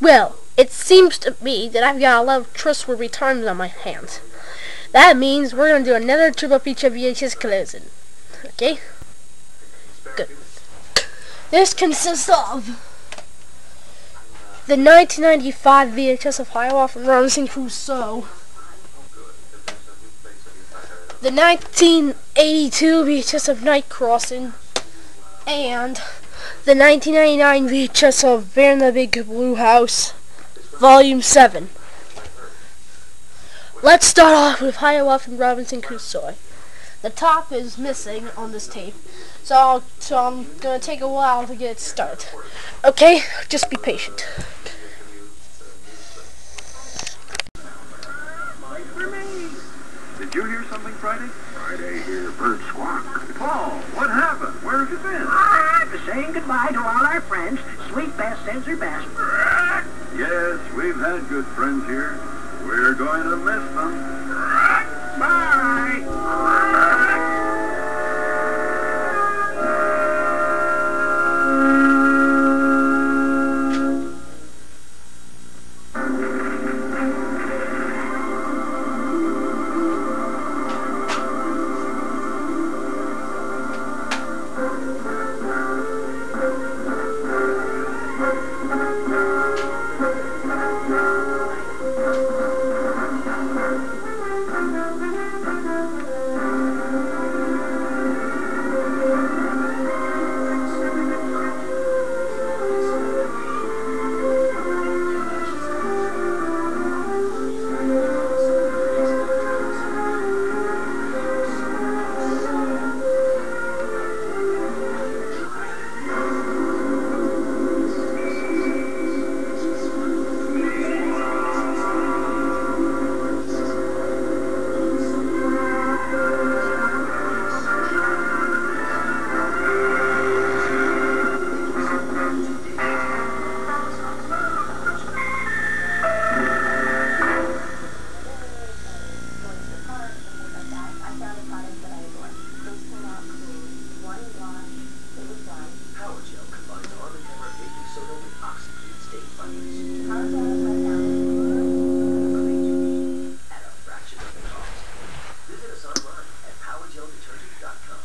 Well, it seems to me that I've got a lot of trustworthy times on my hands. That means we're gonna do another triple feature VHS collision. Okay? Good. This consists of the 1995 VHS of Hiawatha from Robinson Crusoe, the 1982 VHS of Night Crossing, and the 1999 VHS of Bear in the Big Blue House, Volume 7. Let's start off with Hiawatha and Robinson Crusoe. The top is missing on this tape, so, I'll, so I'm gonna take a while to get it started. Okay, just be patient. Did you hear something Friday? Friday hear bird squawk. Paul, what happened? Where have you been? Ah, saying goodbye to all our friends. Sweet Bess sends her best. Yes, we've had good friends here. We're going to miss them. Bye.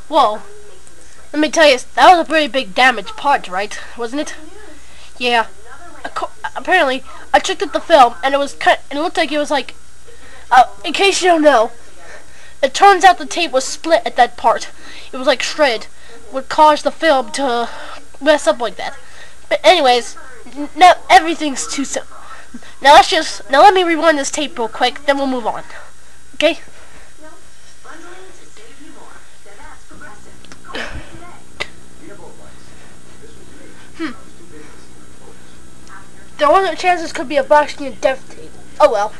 Whoa. Let me tell you, that was a pretty big damaged part, right? Wasn't it? Yeah. Apparently, I checked out the film, and it was cut. And it looked like it was like. Uh, in case you don't know, it turns out the tape was split at that part. It was like shred, would cause the film to mess up like that. But anyways, now everything's too soon. Now let's just now let me rewind this tape real quick, then we'll move on. Okay? There wasn't a chance this could be a boxing and death tape. Oh well.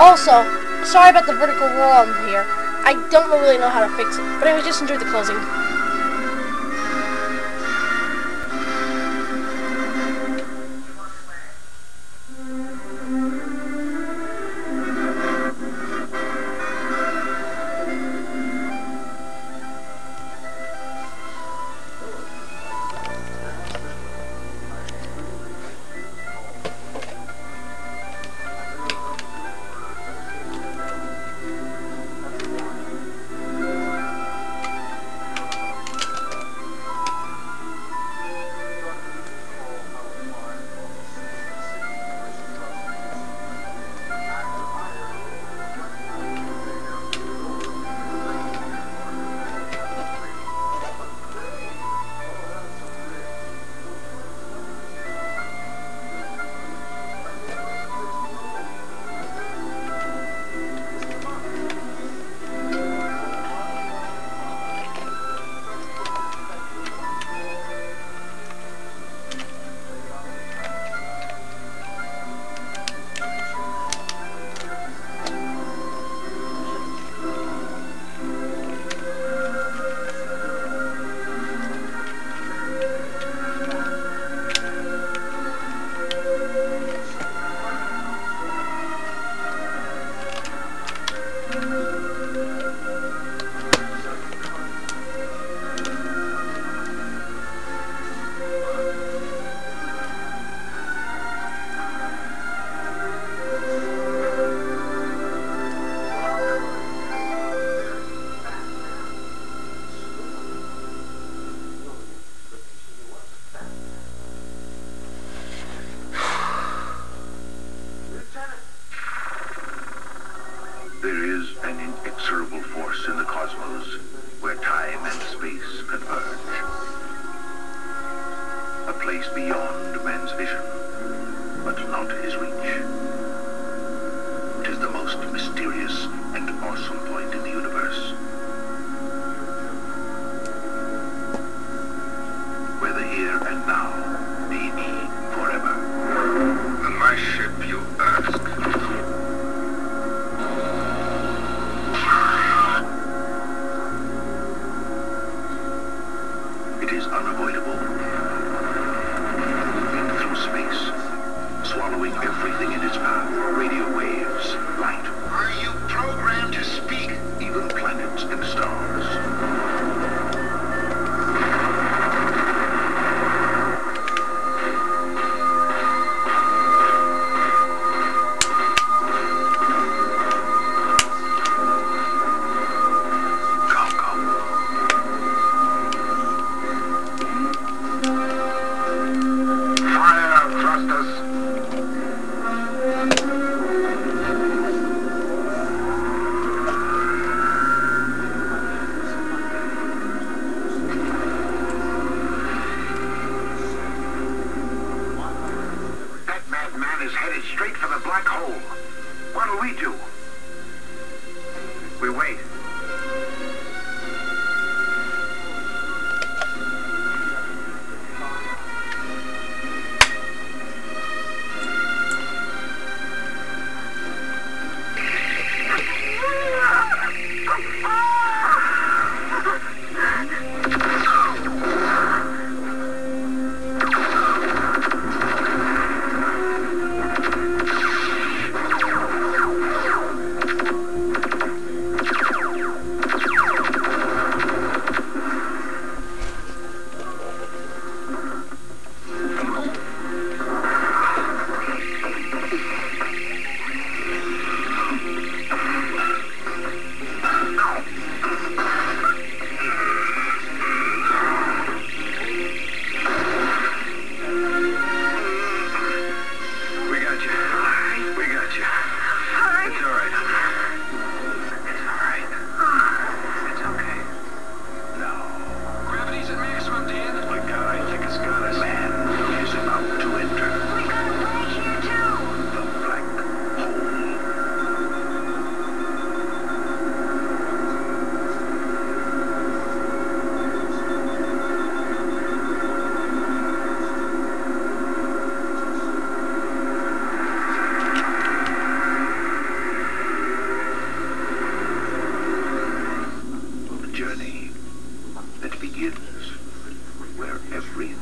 Also, sorry about the vertical wall on here. I don't really know how to fix it. But I just enjoyed the closing.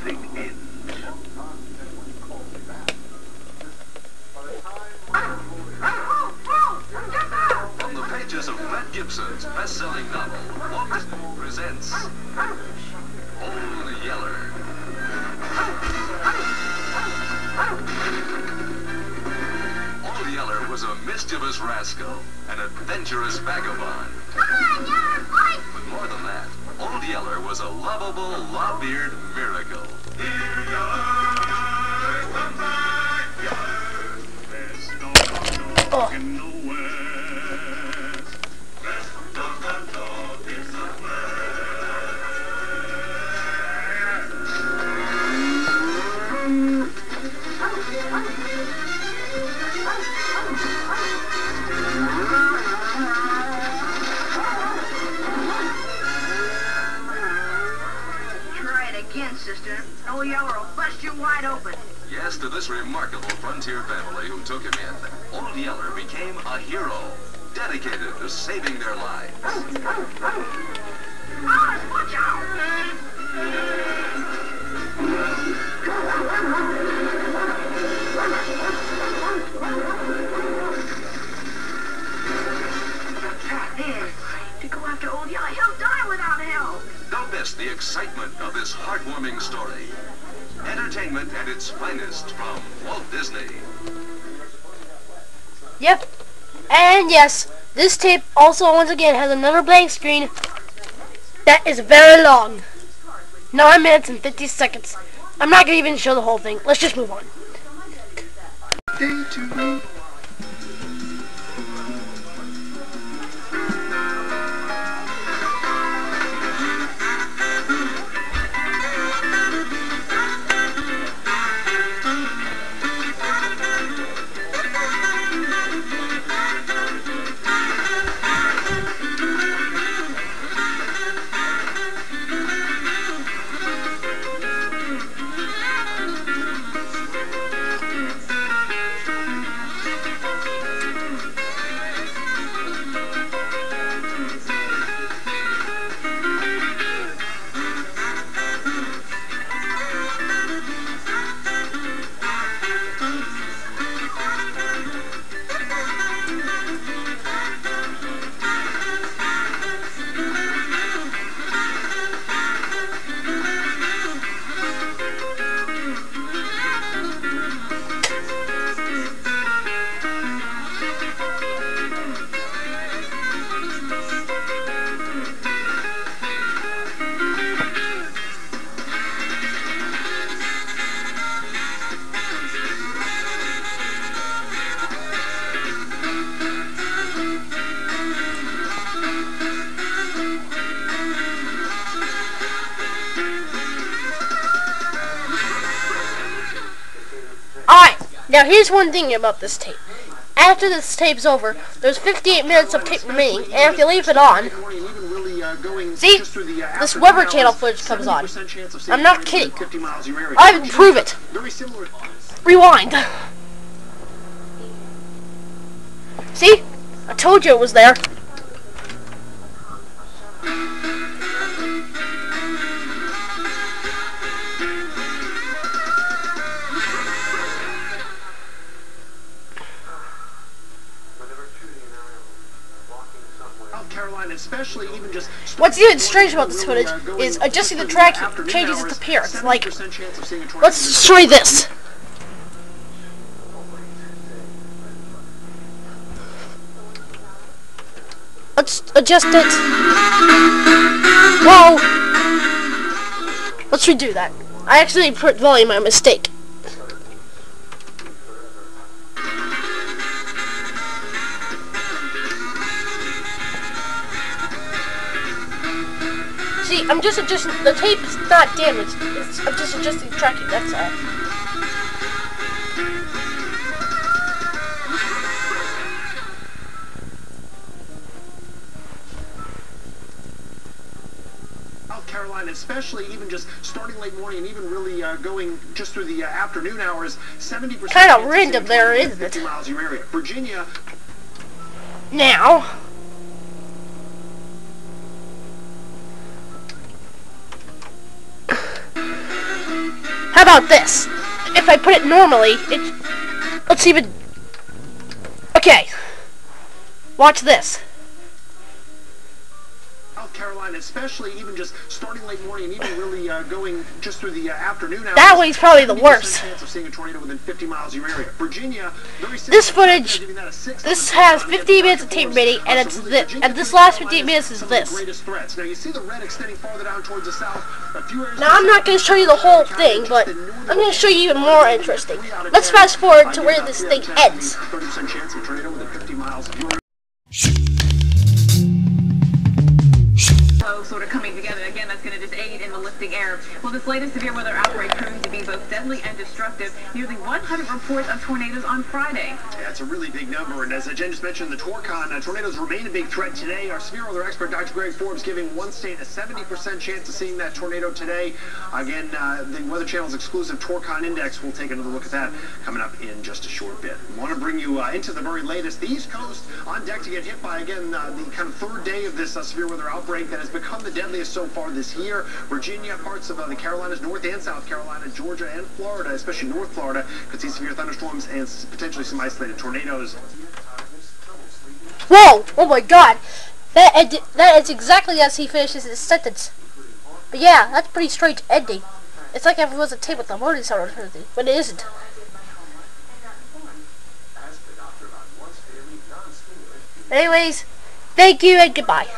Everything ends. Lop-eared miracle. Oh. Again, sister. No yeller will bust you wide open. Yes, to this remarkable frontier family who took him in, Old Yeller became a hero, dedicated to saving their lives. Alice, watch out! Man, to go after old Yeller, he'll die. Don't miss the excitement of this heartwarming story. Entertainment at its finest from Walt Disney. Yep. And yes, this tape also once again has another blank screen that is very long. 9 minutes and 50 seconds. I'm not going to even show the whole thing. Let's just move on. Now here's one thing about this tape. After this tape's over, there's 58 minutes of tape remaining, and if you leave it on, See? This Weather Channel footage comes on. I'm not kidding. I can prove it. Rewind. See? I told you it was there. Carolina, especially even just. What's even strange about this footage is adjusting the track changes its appearance. Like, let's destroy this. Let's adjust it. Whoa! Let's redo that. I actually put volume by mistake. I'm just adjusting, the tape is not damaged. It's, I'm just adjusting the tracking, that's all. Carolina, especially even just starting late morning and even really uh, going just through the uh, afternoon hours, 70% Kinda chance of random there, isn't it? 50 miles in your area. Virginia, Now, about this? If I put it normally, it. Let's even. Okay. Watch this. Carolina, especially even just starting late morning and even really uh, going just through the uh, afternoon hours. That way's probably the worst. chance of seeing a tornado within 50 miles of your area. Virginia, This footage- giving that a six this has 15 minutes of tape remaining, and it's so really, thi- Virginia and this last 15 minutes is the this. Now you see the red extending farther down towards the south. A few areas Now I'm not going to show you the whole thing, but I'm going to show you even more interesting. Let's fast forward to where this thing ends. Flow sort of coming together. Again, that's going to just aid in the lifting air. Well, this latest severe weather outbreak proved to be both deadly and destructive. Nearly 100 reports of tornadoes on Friday. Yeah, it's a really big number, and as Jen just mentioned, the Torcon, uh, tornadoes remain a big threat today. Our severe weather expert, Dr. Greg Forbes, giving one state a 70% chance of seeing that tornado today. Again, uh, the Weather Channel's exclusive Torcon Index, we'll take another look at that coming up in just a short bit. Want to bring you uh, into the very latest. The East Coast on deck to get hit by, again, uh, the kind of third day of this uh, severe weather outbreak that has become the deadliest so far this year. Virginia, parts of uh, the Carolinas, North and South Carolina, Georgia, and Florida, especially North Florida, could see severe thunderstorms and potentially some isolated tornadoes. Whoa! Oh my god! That that is exactly as he finishes his sentence. But yeah, that's pretty strange ending. It's like was a tape with the morning sound or something, but it isn't. Anyways, thank you and goodbye.